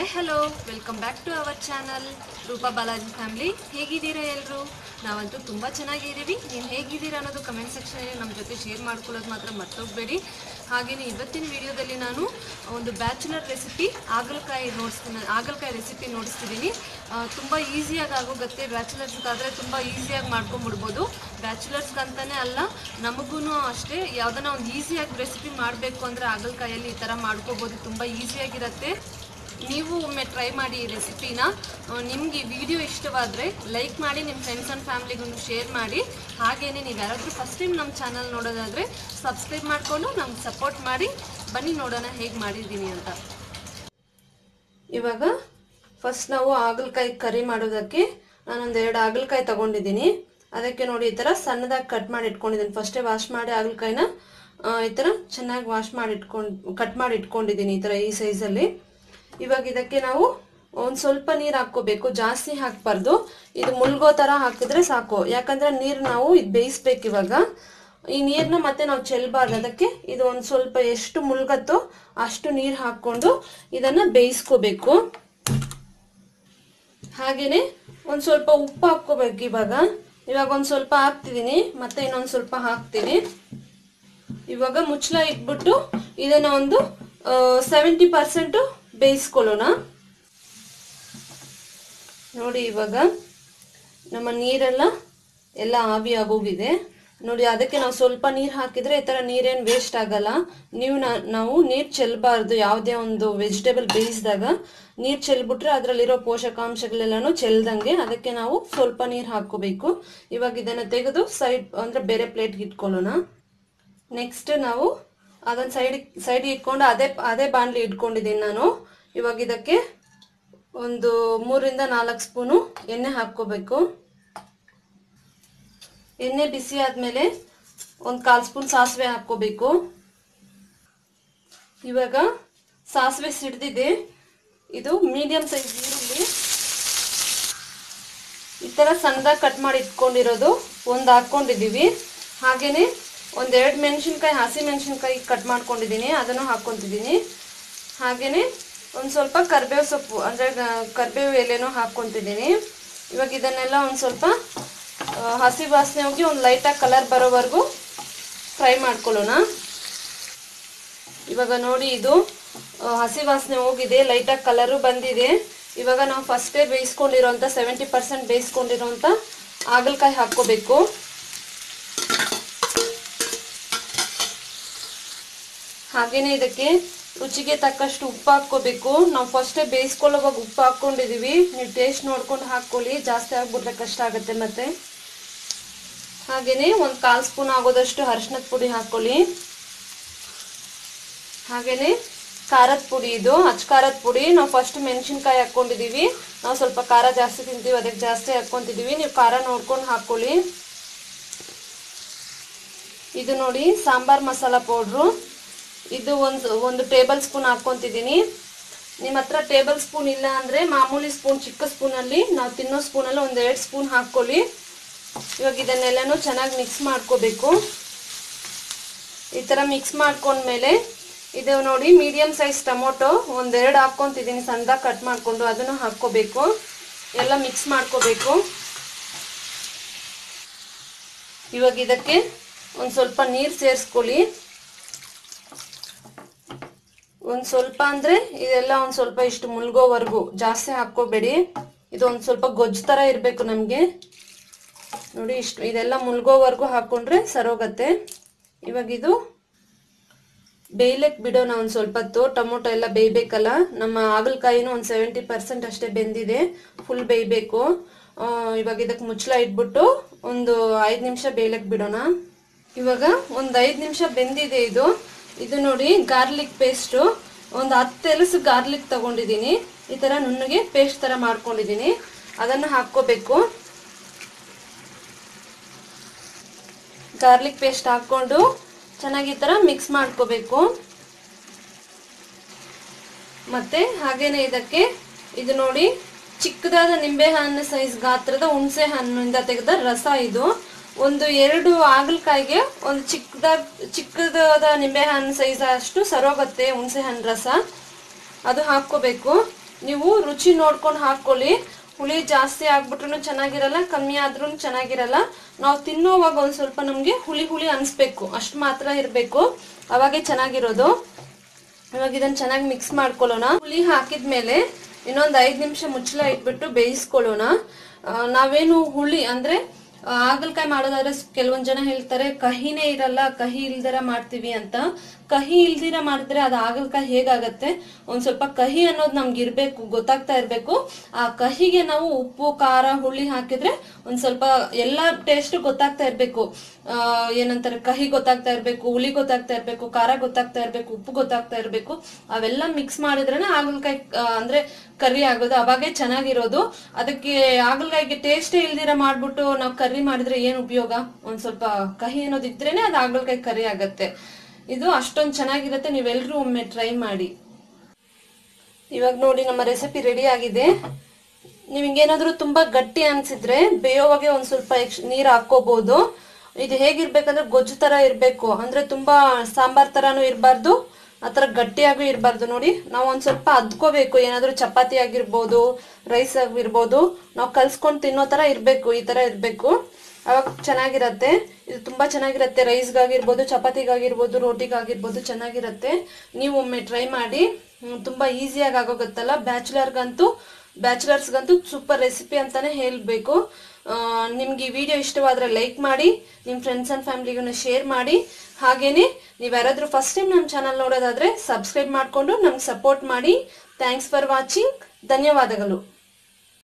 Hi hello welcome back to our channel Roopa Balaji family ಹೇಗಿದ್ದೀರಾ ಎಲ್ಲರೂ ನಾವಂತೂ ತುಂಬ ಚೆನ್ನಾಗಿದ್ದೀವಿ. ನೀವು ಹೇಗಿದ್ದೀರಾ ಅನ್ನೋದು ಕಮೆಂಟ್ ಸೆಕ್ಷನಲ್ಲಿ ನಮ್ಮ ಜೊತೆ ಶೇರ್ ಮಾಡ್ಕೊಳ್ಳೋದು ಮಾತ್ರ ಮರ್ತೋಗ್ಬೇಡಿ. ಹಾಗೆಯೇ ಇವತ್ತಿನ ವಿಡಿಯೋದಲ್ಲಿ ನಾನು ಒಂದು ಬ್ಯಾಚುಲರ್ ರೆಸಿಪಿ ಆಗಲಕಾಯಿ ನೋಡಿಸ್ತೀನಿ ಆಗಲಕಾಯಿ ರೆಸಿಪಿ ನೋಡಿಸ್ತಿದ್ದೀನಿ. ತುಂಬ ಈಸಿಯಾಗಿ ಆಗೋಗುತ್ತೆ ಬ್ಯಾಚುಲರ್ಸ್ಗಾದರೆ ತುಂಬ ಈಸಿಯಾಗಿ ಮಾಡ್ಕೊಂಬಿಡ್ಬೋದು ಬ್ಯಾಚುಲರ್ಸ್ಗಂತಲೇ ಅಲ್ಲ ನಮಗೂ ಅಷ್ಟೇ ಯಾವುದನ್ನ ಒಂದು ಈಸಿಯಾಗಿ ರೆಸಿಪಿ ಮಾಡಬೇಕು ಅಂದರೆ ಆಗಲಕಾಯಲ್ಲಿ ಈ ಥರ ಮಾಡ್ಕೋಬೋದು. ತುಂಬ ಈಸಿಯಾಗಿರುತ್ತೆ ನೀವು ಒಮ್ಮೆ ಟ್ರೈ ಮಾಡಿ ಈ ರೆಸಿಪಿನ ನಿಮಗೆ ಈ ವಿಡಿಯೋ ಇಷ್ಟವಾದರೆ ಲೈಕ್ ಮಾಡಿ ನಿಮ್ಮ ಫ್ರೆಂಡ್ಸ್ ಆ್ಯಂಡ್ ಫ್ಯಾಮ್ಲಿಗೊಂದು ಶೇರ್ ಮಾಡಿ. ಹಾಗೆಯೇ ನೀವು ಯಾರಾದರೂ ಫಸ್ಟ್ ಟೈಮ್ ನಮ್ಮ ಚಾನಲ್ ನೋಡೋದಾದರೆ ಸಬ್ಸ್ಕ್ರೈಬ್ ಮಾಡಿಕೊಂಡು ನಮ್ಗೆ ಸಪೋರ್ಟ್ ಮಾಡಿ. ಬನ್ನಿ ನೋಡೋಣ ಹೇಗೆ ಮಾಡಿದ್ದೀನಿ ಅಂತ. ಇವಾಗ ಫಸ್ಟ್ ನಾವು ಹಾಗಲಕಾಯಿ ಕರಿ ಮಾಡೋದಕ್ಕೆ ನಾನೊಂದು ಎರಡು ಹಾಗಲಕಾಯಿ ತಗೊಂಡಿದ್ದೀನಿ. ಅದಕ್ಕೆ ನೋಡಿ ಈ ಥರ ಸಣ್ಣದಾಗಿ ಕಟ್ ಮಾಡಿ ಇಟ್ಕೊಂಡಿದ್ದೀನಿ. ಫಸ್ಟೇ ವಾಶ್ ಮಾಡಿ ಹಾಗಲಕಾಯಿನ ಈ ಥರ ಚೆನ್ನಾಗಿ ವಾಶ್ ಮಾಡಿ ಇಟ್ಕೊಂಡು ಕಟ್ ಮಾಡಿ ಇಟ್ಕೊಂಡಿದ್ದೀನಿ ಈ ಥರ ಈ ಸೈಜಲ್ಲಿ ಇವಾಗ ಇದಕ್ಕೆ ನಾವು ಒಂದು ಸ್ವಲ್ಪ ನೀರು ಹಾಕೋಬೇಕು ಜಾಸ್ತಿ ಹಾಕ್ಬಾರ್ದು. ಇದು ಮುಳ್ಗೋ ಥರ ಹಾಕಿದ್ರೆ ಸಾಕು. ಯಾಕಂದ್ರೆ ನೀರು ನಾವು ಇದು ಬೇಯಿಸ್ಬೇಕು ಇವಾಗ. ಈ ನೀರನ್ನ ಮತ್ತೆ ನಾವು ಚೆಲ್ಬಾರ್ದು. ಅದಕ್ಕೆ ಇದು ಒಂದು ಸ್ವಲ್ಪ ಎಷ್ಟು ಮುಳ್ಗತ್ತೋ ಅಷ್ಟು ನೀರು ಹಾಕ್ಕೊಂಡು ಇದನ್ನ ಬೇಯಿಸ್ಕೋಬೇಕು. ಹಾಗೇನೆ ಒಂದು ಸ್ವಲ್ಪ ಉಪ್ಪು ಹಾಕೋಬೇಕು ಇವಾಗ. ಇವಾಗ ಒಂದು ಸ್ವಲ್ಪ ಹಾಕ್ತಿದ್ದೀನಿ ಮತ್ತೆ ಇನ್ನೊಂದು ಸ್ವಲ್ಪ ಹಾಕ್ತೀನಿ. ಇವಾಗ ಮುಚ್ಚಳ ಇಟ್ಬಿಟ್ಟು ಇದನ್ನ ಒಂದು ಸೆವೆಂಟಿ ಪರ್ಸೆಂಟು ಬೇಯಿಸ್ಕೊಳ್ಳೋಣ. ನೋಡಿ ಇವಾಗ ನಮ್ಮ ನೀರೆಲ್ಲ ಎಲ್ಲ ಆವಿ ಆಗೋಗಿದೆ ನೋಡಿ ಅದಕ್ಕೆ ನಾವು ಸ್ವಲ್ಪ ನೀರು ಹಾಕಿದ್ರೆ ಈ ಥರ ನೀರೇನು ವೇಸ್ಟ್ ಆಗಲ್ಲ. ನೀವು ನಾವು ನೀರು ಚೆಲ್ಲಬಾರ್ದು ಯಾವುದೇ ಒಂದು ವೆಜಿಟೇಬಲ್ ಬೇಯಿಸಿದಾಗ ನೀರು ಚೆಲ್ಬಿಟ್ರೆ ಅದರಲ್ಲಿರೋ ಪೋಷಕಾಂಶಗಳೆಲ್ಲನೂ ಚೆಲ್ದಂಗೆ ಅದಕ್ಕೆ ನಾವು ಸ್ವಲ್ಪ ನೀರು ಹಾಕೋಬೇಕು ಇವಾಗ ಇದನ್ನು ತೆಗೆದು ಸೈಡ್ ಅಂದರೆ ಬೇರೆ ಪ್ಲೇಟ್ಗೆ ಇಟ್ಕೊಳ್ಳೋಣ. ನೆಕ್ಸ್ಟ್ ನಾವು ಅದನ್ನು ಸೈಡ್ ಸೈಡ್ ಇಟ್ಕೊಂಡು ಅದೇ ಅದೇ ಬಾಣಲಿ ಇಟ್ಕೊಂಡಿದ್ದೀನಿ ನಾನು. ಇವಾಗ ಇದಕ್ಕೆ ಒಂದು ಮೂರಿಂದ ನಾಲ್ಕು ಸ್ಪೂನು ಎಣ್ಣೆ ಹಾಕ್ಕೋಬೇಕು. ಎಣ್ಣೆ ಬಿಸಿ ಆದಮೇಲೆ ಒಂದು ಕಾಲು ಸ್ಪೂನ್ ಸಾಸಿವೆ ಹಾಕ್ಕೋಬೇಕು. ಇವಾಗ ಸಾಸಿವೆ ಸಿಡ್ದಿದೆ. ಇದು ಮೀಡಿಯಂ ಸೈಜ್ ಈರುಳ್ಳಿ. ಈ ಥರ ಸಣ್ಣದಾಗಿ ಕಟ್ ಮಾಡಿ ಇಟ್ಕೊಂಡಿರೋದು ಒಂದು ಹಾಕ್ಕೊಂಡಿದ್ದೀವಿ. ಹಾಗೆಯೇ ಒಂದೆರಡು ಮೆಣಸಿನ್ಕಾಯಿ, ಹಸಿ ಮೆಣಸಿನ್ಕಾಯಿ ಕಟ್ ಮಾಡ್ಕೊಂಡಿದ್ದೀನಿ, ಅದನ್ನು ಹಾಕ್ಕೊತಿದ್ದೀನಿ. ಹಾಗೆಯೇ ಒಂದು ಸ್ವಲ್ಪ ಕರ್ಬೇವು ಸೊಪ್ಪು, ಅಂದರೆ ಕರಿಬೇವು ಎಲೆನೂ ಹಾಕ್ಕೊತಿದ್ದೀನಿ. ಇವಾಗ ಇದನ್ನೆಲ್ಲ ಒಂದು ಸ್ವಲ್ಪ ಹಸಿ ವಾಸನೆ ಹೋಗಿ ಒಂದು ಲೈಟಾಗಿ ಕಲರ್ ಬರೋವರೆಗೂ ಫ್ರೈ ಮಾಡ್ಕೊಳ್ಳೋಣ. ಇವಾಗ ನೋಡಿ ಇದು ಹಸಿ ವಾಸನೆ ಹೋಗಿದೆ ಲೈಟಾಗಿ ಕಲರು ಬಂದಿದೆ. ಇವಾಗ ನಾವು ಫಸ್ಟೇ ಬೇಯಿಸ್ಕೊಂಡಿರೋಂಥ ಸೆವೆಂಟಿ ಪರ್ಸೆಂಟ್ ಬೇಯಿಸ್ಕೊಂಡಿರೋಂಥ ಹಾಗಲಕಾಯಿ ಹಾಕ್ಕೋಬೇಕು. ಹಾಗೇನೆ ಇದಕ್ಕೆ ರುಚಿಗೆ ತಕ್ಕಷ್ಟು ಉಪ್ಪು ಹಾಕೋಬೇಕು ನಾವು ಫಸ್ಟೇ ಬೇಯಿಸ್ಕೊಳ್ಳೋವಾಗ ಉಪ್ಪು ಹಾಕ್ಕೊಂಡಿದೀವಿ. ನೀವು ಟೇಸ್ಟ್ ನೋಡ್ಕೊಂಡು ಹಾಕ್ಕೊಳ್ಳಿ. ಜಾಸ್ತಿ ಆಗ್ಬಿಟ್ರೆ ಕಷ್ಟ ಆಗುತ್ತೆ ಮತ್ತೆ. ಹಾಗೇನೆ ಒಂದು ಕಾಲು ಸ್ಪೂನ್ ಆಗೋದಷ್ಟು ಅರಿಶಿನದ ಪುಡಿ ಹಾಕ್ಕೊಳ್ಳಿ. ಹಾಗೇನೆ ಖಾರದ ಪುಡಿ ಇದು, ಅಚ್ಚ ಖಾರದ ಪುಡಿ. ನಾವು ಫಸ್ಟ್ ಮೆಣಸಿನ್ಕಾಯಿ ಹಾಕ್ಕೊಂಡಿದ್ದೀವಿ ನಾವು ಸ್ವಲ್ಪ ಖಾರ ಜಾಸ್ತಿ ತಿಂತೀವಿ, ಅದಕ್ಕೆ ಜಾಸ್ತಿ ಹಾಕ್ಕೊತಿದ್ದೀವಿ ನೀವು ಖಾರ ನೋಡ್ಕೊಂಡು ಹಾಕ್ಕೊಳ್ಳಿ. ಇದು ನೋಡಿ ಸಾಂಬಾರ್ ಮಸಾಲ ಪೌಡ್ರು. ಇದು ಒಂದು ಒಂದು ಟೇಬಲ್ ಸ್ಪೂನ್ ಹಾಕ್ಕೊತಿದ್ದೀನಿ. ನಿಮ್ಮ ಹತ್ರ ಟೇಬಲ್ ಸ್ಪೂನ್ ಇಲ್ಲ ಅಂದರೆ ಮಾಮೂಲಿ ಸ್ಪೂನ್, ಚಿಕ್ಕ ಸ್ಪೂನಲ್ಲಿ ನಾವು ತಿನ್ನೋ ಸ್ಪೂನಲ್ಲಿ ಒಂದು ಎರಡು ಸ್ಪೂನ್ ಹಾಕ್ಕೊಳ್ಳಿ. ಇವಾಗ ಇದನ್ನೆಲ್ಲನೂ ಚೆನ್ನಾಗಿ ಮಿಕ್ಸ್ ಮಾಡ್ಕೋಬೇಕು. ಈ ಥರ ಮಿಕ್ಸ್ ಮಾಡ್ಕೊಂಡ್ಮೇಲೆ ಇದು ನೋಡಿ ಮೀಡಿಯಮ್ ಸೈಜ್ ಟೊಮೊಟೊ ಒಂದೆರಡು ಹಾಕ್ಕೊತಿದ್ದೀನಿ ಸಂದ ಕಟ್ ಮಾಡಿಕೊಂಡು ಅದನ್ನು ಹಾಕ್ಕೋಬೇಕು. ಎಲ್ಲ ಮಿಕ್ಸ್ ಮಾಡ್ಕೋಬೇಕು. ಇವಾಗ ಇದಕ್ಕೆ ಒಂದು ಸ್ವಲ್ಪ ನೀರು ಸೇರಿಸ್ಕೊಳ್ಳಿ. ಒಂದು ಸ್ವಲ್ಪ ಅಂದರೆ ಇದೆಲ್ಲ ಒಂದು ಸ್ವಲ್ಪ ಇಷ್ಟು ಮುಲ್ಗೋವರೆಗೂ ಜಾಸ್ತಿ ಹಾಕೋಬೇಡಿ ಇದು ಒಂದು ಸ್ವಲ್ಪ ಗೊಜ್ಜು ಥರ ಇರಬೇಕು ನಮಗೆ. ನೋಡಿ ಇಷ್ಟು ಇದೆಲ್ಲ ಮುಲ್ಗೋವರೆಗೂ ಹಾಕೊಂಡ್ರೆ ಸರೋಗತ್ತೆ. ಇವಾಗ ಇದು ಬೇಯ್ಲಕ್ ಬಿಡೋಣ ಒಂದು ಸ್ವಲ್ಪ ಹೊತ್ತು. ಟೊಮೊಟೊ ಎಲ್ಲ ಬೇಯಬೇಕಲ್ಲ? ನಮ್ಮ ಹಾಗಲಕಾಯಿನೂ ಒಂದು ಸೆವೆಂಟಿ ಪರ್ಸೆಂಟ್ ಅಷ್ಟೇ ಬೆಂದಿದೆ. ಫುಲ್ ಬೇಯಬೇಕು. ಇವಾಗ ಇದಕ್ಕೆ ಮುಚ್ಚಳ ಇಟ್ಬಿಟ್ಟು ಒಂದು ಐದು ನಿಮಿಷ ಬೇಯ್ಲಕ್ ಬಿಡೋಣ. ಇವಾಗ ಒಂದು ಐದು ನಿಮಿಷ ಬೆಂದಿದೆ ಇದು. ಇದು ನೋಡಿ ಗಾರ್ಲಿಕ್ ಪೇಸ್ಟು. ಒಂದು ಹತ್ತು ಎಲಸು ಗಾರ್ಲಿಕ್ ತಗೊಂಡಿದ್ದೀನಿ. ಈ ಥರ ನುಣ್ಣಗೆ ಪೇಸ್ಟ್ ಥರ ಮಾಡ್ಕೊಂಡಿದ್ದೀನಿ. ಅದನ್ನು ಹಾಕ್ಕೋಬೇಕು. ಗಾರ್ಲಿಕ್ ಪೇಸ್ಟ್ ಹಾಕ್ಕೊಂಡು ಚೆನ್ನಾಗಿ ಈ ಥರ ಮಿಕ್ಸ್ ಮಾಡ್ಕೋಬೇಕು. ಮತ್ತೆ ಹಾಗೇನೆ ಇದಕ್ಕೆ ಇದು ನೋಡಿ ಚಿಕ್ಕದಾದ ನಿಂಬೆ ಹಣ್ಣು ಸೈಜ್ ಗಾತ್ರದ ಹುಣಸೆ ಹಣ್ಣಿಂದ ತೆಗೆದ ರಸ ಇದು. ಒಂದು ಎರಡು ಹಾಗಲಕಾಯಿಗೆ ಒಂದು ಚಿಕ್ಕದಾದ ಚಿಕ್ಕದಾದ ನಿಂಬೆ ಹಣ್ಣು ಸೈಜ್ ಅಷ್ಟು ಸರೋಗತ್ತೆ ಹುಣಸೆ ಹಣ್ಣು ರಸ. ಅದು ಹಾಕ್ಕೋಬೇಕು. ನೀವು ರುಚಿ ನೋಡ್ಕೊಂಡು ಹಾಕ್ಕೊಳ್ಳಿ. ಹುಳಿ ಜಾಸ್ತಿ ಆಗ್ಬಿಟ್ರು ಚೆನ್ನಾಗಿರಲ್ಲ, ಕಮ್ಮಿ ಆದ್ರೂ ಚೆನ್ನಾಗಿರಲ್ಲ. ನಾವು ತಿನ್ನೋವಾಗ ಒಂದು ಸ್ವಲ್ಪ ನಮಗೆ ಹುಳಿ ಹುಳಿ ಅನಿಸ್ಬೇಕು. ಅಷ್ಟು ಮಾತ್ರ ಇರಬೇಕು. ಅವಾಗೆ ಚೆನ್ನಾಗಿರೋದು. ಇವಾಗ ಇದನ್ನು ಚೆನ್ನಾಗಿ ಮಿಕ್ಸ್ ಮಾಡ್ಕೊಳ್ಳೋಣ. ಹುಳಿ ಹಾಕಿದ ಮೇಲೆ ಇನ್ನೊಂದು ಐದು ನಿಮಿಷ ಮುಚ್ಚಳ ಇಟ್ಬಿಟ್ಟು ಬೇಯಿಸ್ಕೊಳ್ಳೋಣ. ನಾವೇನು ಹುಳಿ ಅಂದ್ರೆ ಹಾಗಲ್ಕಾಯಿ ಮಾಡೋದಾದ್ರೆ ಕೆಲವೊಂದ್ ಜನ ಹೇಳ್ತಾರೆ ಕಹಿನೇ ಇರಲ್ಲ ಕಹಿ ಇಲ್ದರ ಮಾಡ್ತೀವಿ ಅಂತ. ಕಹಿ ಇಲ್ದಿರ ಮಾಡಿದ್ರೆ ಅದು ಆಗಲ್ಕಾಯಿ ಹೇಗಾಗತ್ತೆ? ಒಂದ್ ಸ್ವಲ್ಪ ಕಹಿ ಅನ್ನೋದು ನಮ್ಗೆ ಇರ್ಬೇಕು ಗೊತ್ತಾಗ್ತಾ ಇರ್ಬೇಕು. ಆ ಕಹಿಗೆ ನಾವು ಉಪ್ಪು ಖಾರ ಹುಳಿ ಹಾಕಿದ್ರೆ ಒಂದ್ ಸ್ವಲ್ಪ ಎಲ್ಲಾ ಟೇಸ್ಟ್ ಗೊತ್ತಾಗ್ತಾ ಇರ್ಬೇಕು. ಆ, ಏನಂತಾರೆ ಕಹಿ ಗೊತ್ತಾಗ್ತಾ ಇರ್ಬೇಕು ಹುಳಿ ಗೊತ್ತಾಗ್ತಾ ಇರ್ಬೇಕು ಖಾರ ಗೊತ್ತಾಗ್ತಾ ಇರ್ಬೇಕು ಉಪ್ಪು ಗೊತ್ತಾಗ್ತಾ ಇರ್ಬೇಕು. ಅವೆಲ್ಲ ಮಿಕ್ಸ್ ಮಾಡಿದ್ರೇನೆ ಆಗಲ್ಕಾಯಿ ಅಂದ್ರೆ ಕರಿ ಆಗೋದು ಅವಾಗೆ ಚೆನ್ನಾಗಿರೋದು. ಅದಕ್ಕೆ ಆಗಲ್ಕಾಯಿಗೆ ಟೇಸ್ಟ್ ಇಲ್ದಿರ ಮಾಡ್ಬಿಟ್ಟು ನಾವು ಕರಿ ಮಾಡಿದ್ರೆ ಏನ್ ಉಪಯೋಗ? ಒಂದ್ ಸ್ವಲ್ಪ ಕಹಿ ಅನ್ನೋದು ಇದ್ರೇನೆ ಅದು ಆಗಲ್ಕಾಯಿ ಕರಿ ಆಗತ್ತೆ. ಇದು ಅಷ್ಟೊಂದು ಚೆನ್ನಾಗಿರುತ್ತೆ ನೀವೆಲ್ಲರೂ ಒಮ್ಮೆ ಟ್ರೈ ಮಾಡಿ. ಇವಾಗ ನೋಡಿ ನಮ್ಮ ರೆಸಿಪಿ ರೆಡಿ ಆಗಿದೆ. ನೀವು ಹಿಂಗೇನಾದ್ರೂ ತುಂಬಾ ಗಟ್ಟಿ ಅನ್ಸಿದ್ರೆ ಬೇಯೋವಾಗೆ ಒಂದು ಸ್ವಲ್ಪ ಎಕ್ಸ್, ನೀರು ಹಾಕ್ಕೋಬೋದು. ಇದು ಹೇಗಿರ್ಬೇಕಂದ್ರೆ ಗೊಜ್ಜು ತರ ಇರಬೇಕು. ಅಂದ್ರೆ ತುಂಬಾ ಸಾಂಬಾರ್ ತರಾನು ಇರಬಾರ್ದು ಆತರ ಗಟ್ಟಿಯಾಗೂ ಇರಬಾರ್ದು. ನೋಡಿ, ನಾವು ಒಂದು ಸ್ವಲ್ಪ ಅದ್ಕೋಬೇಕು. ಏನಾದರೂ ಚಪಾತಿ ಆಗಿರ್ಬೋದು ರೈಸ್ ಆಗಿರ್ಬೋದು, ನಾವು ಕಲ್ಸ್ಕೊಂಡು ತಿನ್ನೋ ತರ ಇರಬೇಕು, ಈ ತರ ಇರ್ಬೇಕು. ಅವಾಗ ಚೆನ್ನಾಗಿರತ್ತೆ. ಇದು ತುಂಬಾ ಚೆನ್ನಾಗಿರತ್ತೆ. ರೈಸ್ಗಾಗಿರ್ಬೋದು, ಚಪಾತಿಗಾಗಿರ್ಬೋದು, ರೋಟಿಗಾಗಿರ್ಬೋದು ಚೆನ್ನಾಗಿರತ್ತೆ. ನೀವು ಒಮ್ಮೆ ಟ್ರೈ ಮಾಡಿ ತುಂಬ ಈಸಿಯಾಗಿ ಆಗೋಗುತ್ತಲ್ಲ? ಬ್ಯಾಚುಲರ್ಗಂತೂ, ಬ್ಯಾಚುಲರ್ಸ್ಗಂತೂ ಸೂಪರ್ ರೆಸಿಪಿ ಅಂತಾನೆ ಹೇಳಬೇಕು. ನಿಮ್ಗೆ ಈ ವಿಡಿಯೋ ಇಷ್ಟವಾದರೆ ಲೈಕ್ ಮಾಡಿ ನಿಮ್ಮ ಫ್ರೆಂಡ್ಸ್ ಅಂಡ್ ಫ್ಯಾಮಿಲಿಗೂ ಶೇರ್ ಮಾಡಿ. ಹಾಗೇನೆ, ನೀವು ಯಾರಾದರೂ ಫಸ್ಟ್ ಟೈಮ್ ನಮ್ಮ ಚಾನಲ್ ನೋಡೋದಾದ್ರೆ ಸಬ್ಸ್ಕ್ರೈಬ್ ಮಾಡಿಕೊಂಡು ನಮ್ಗೆ ಸಪೋರ್ಟ್ ಮಾಡಿ. ಥ್ಯಾಂಕ್ಸ್ ಫಾರ್ ವಾಚಿಂಗ್ ಧನ್ಯವಾದಗಳು.